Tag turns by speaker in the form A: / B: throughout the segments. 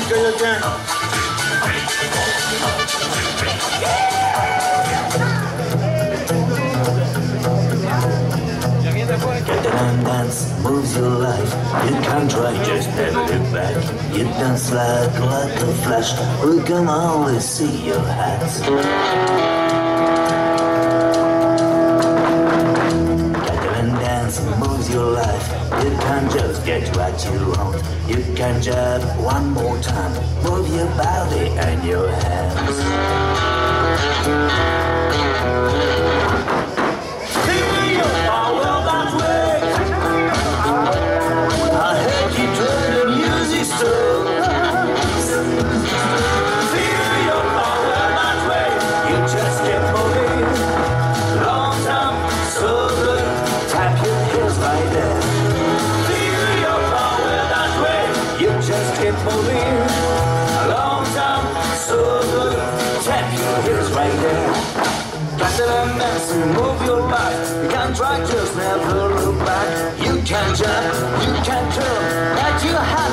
A: think of
B: your dance moves your life. You can't try, just never look back. You dance like like a flash. We can only see your hands. dance moves your life. You can just get what you want. You can just one more time move your body and your hands. Feel your power that way. You just keep moving. A long time, so good. Tap your heels right there. Try to mess and move your back. You can try, just never look back. You can jump, you can turn. That you
C: have.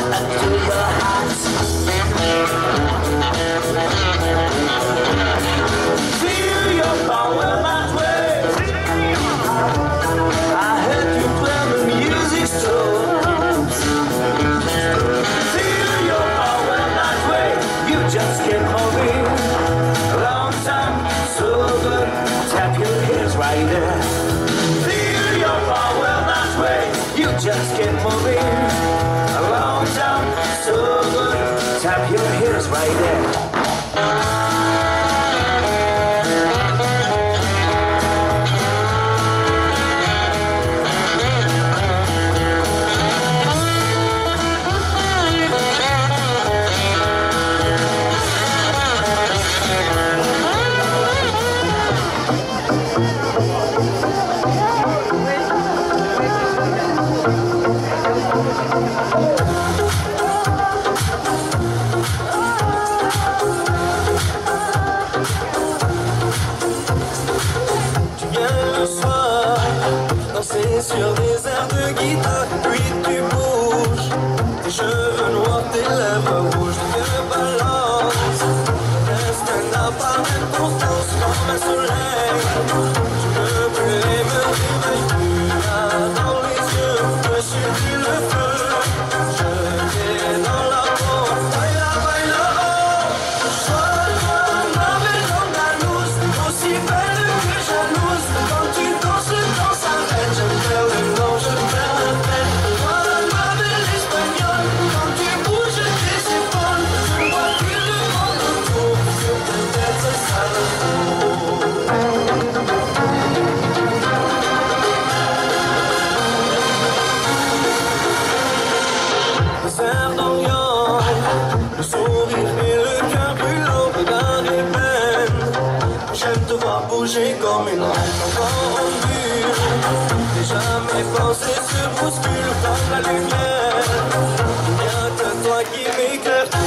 C: puis tu bouges. Je veux. Hayatı takip
D: eder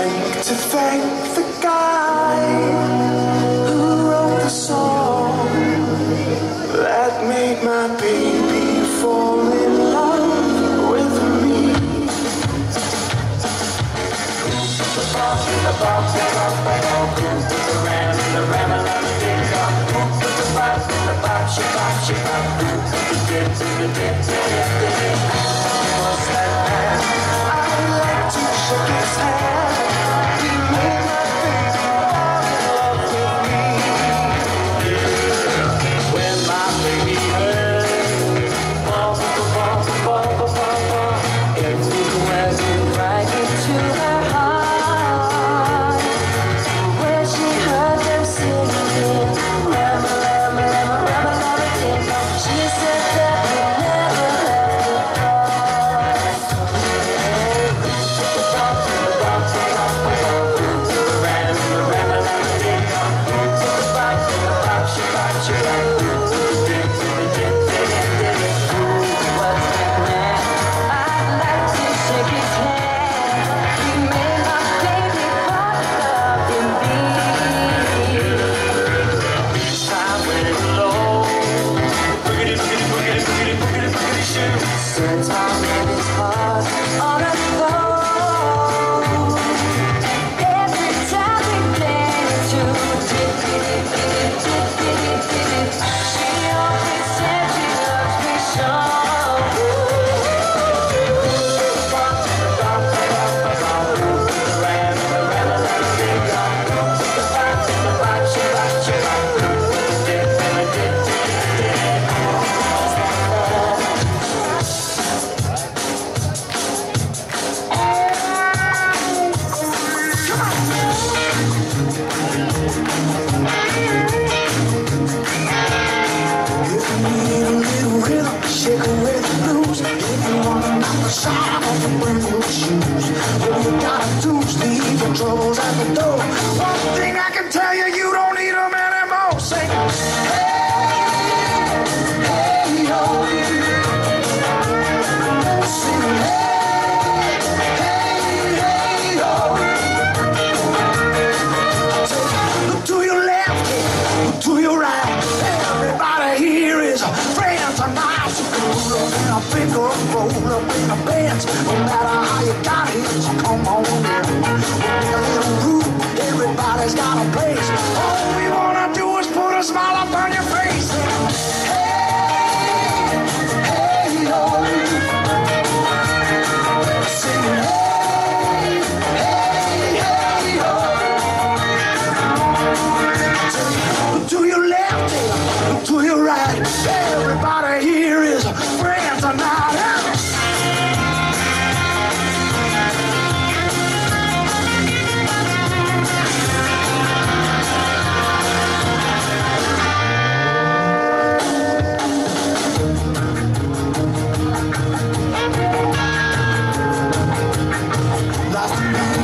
D: like to thank the guy who wrote the song that made my baby fall in love with me.
C: About the
D: rock and all boots the ramps the ram and I'd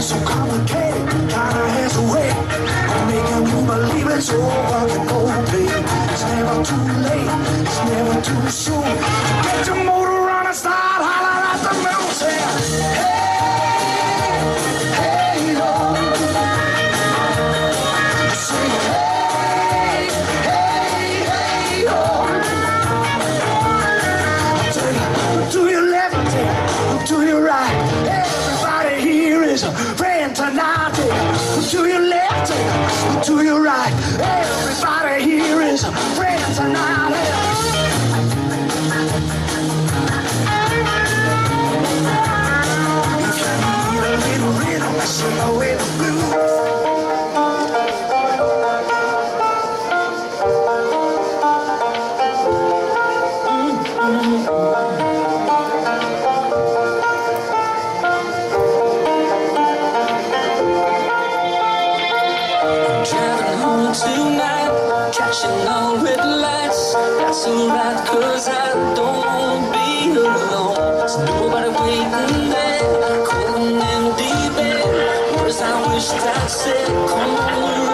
D: so complicated, kinda has a way of making you believe it's all and roll, babe. It's never too late, it's never too soon. Tonight. To your left, to your right. Everybody here is a friend tonight.
E: tonight Catching all with lights.
C: That's alright cause I don't wanna be alone. There's nobody waiting there Calling in deep end Words I wish I said Come on.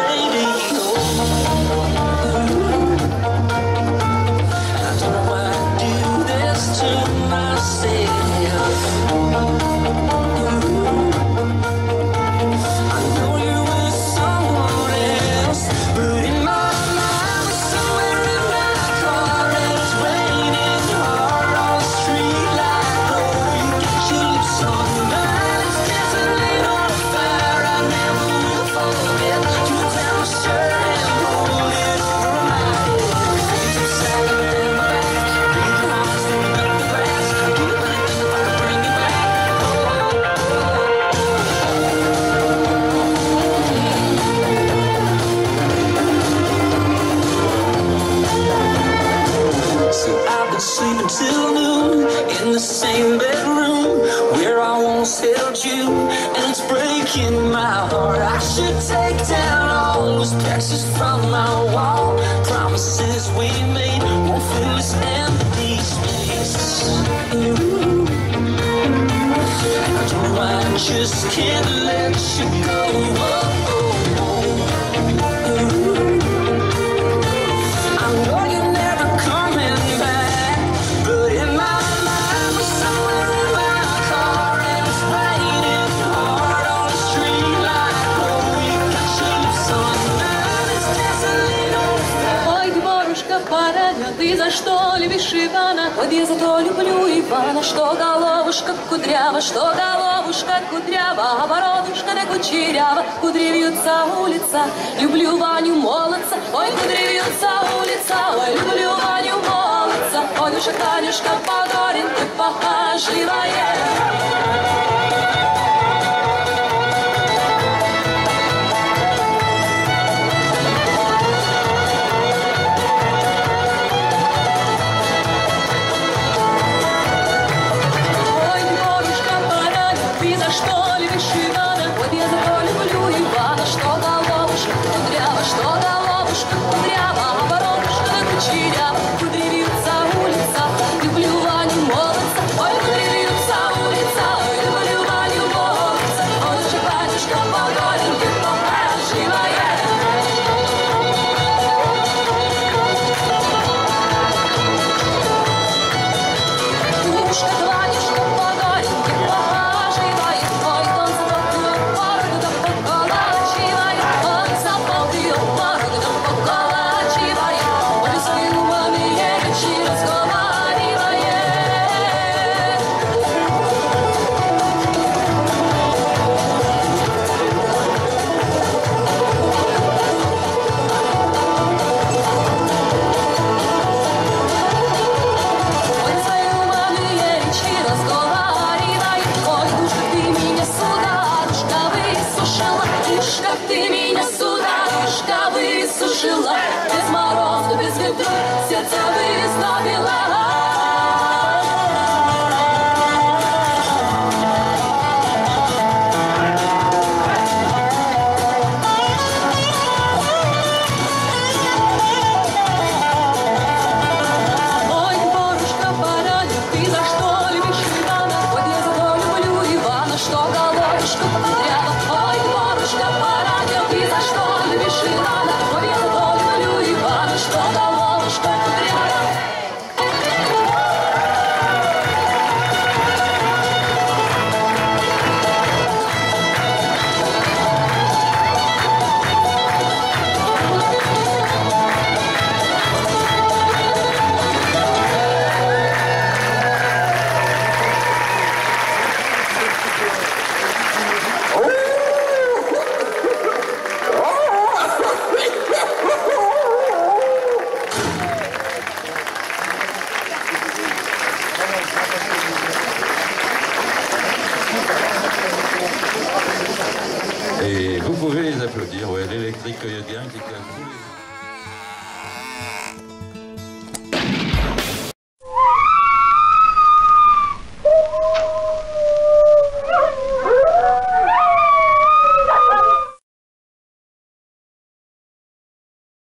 C: those taxes from my wall. Promises we made won't fill this empty space. Ooh. I, I just can't let you go.
E: кучерява, кудри вьются улица, люблю Ваню молодца, ой, кудри вьются улица, ой, люблю Ваню молодца, ой, ну уж Танюшка Панорин, ты живая. сушила Без мороза, без
A: ветра, сердца l'applaudir, ouais, l'électrique euh, Coyote Gang, qui était à tous les...